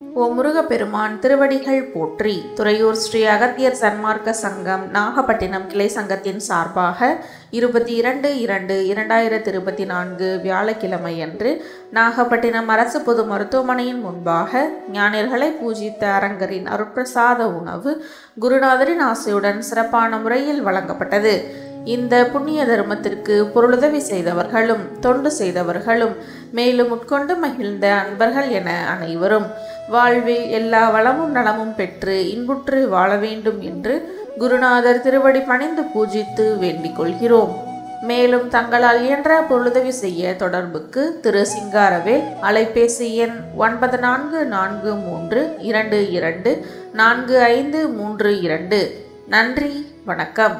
ஓ முருகப்பெருமான் திருவடிகள் போற்றி. துறையூர் ஸ்ரீ அகத்தியர் சன்மார்க்க சங்கம் நாகப்பட்டினம் கிளை சங்கத்தின் சார்பாக இருபத்தி இரண்டு இரண்டு இரண்டாயிரத்தி இருபத்தி நான்கு வியாழக்கிழமையன்று நாகப்பட்டினம் அரசு பொது மருத்துவமனையின் முன்பாக ஞானியர்களை பூஜித்த அரங்கரின் அருட்பிரசாத உணவு குருநாதரின் ஆசையுடன் சிறப்பான முறையில் வழங்கப்பட்டது. இந்த புண்ணிய தர்மத்திற்கு பொருளுதவி செய்தவர்களும் தொண்டு செய்தவர்களும் மேலும் உட்கொண்டு மகிழ்ந்த அன்பர்கள் என அனைவரும் வாழ்வில் எல்லா வளமும் நலமும் பெற்று இன்புற்று வாழ வேண்டும் என்று குருநாதர் திருவடி பணிந்து பூஜித்து வேண்டிக் கொள்கிறோம். மேலும் தங்களால் இயன்ற பொருளுதவி செய்ய தொடர்புக்கு திரு சிங்காரவேல் அலைபேசி எண் ஒன்பது நான்கு நான்கு மூன்று இரண்டு இரண்டு நான்கு ஐந்து மூன்று இரண்டு. நன்றி வணக்கம்.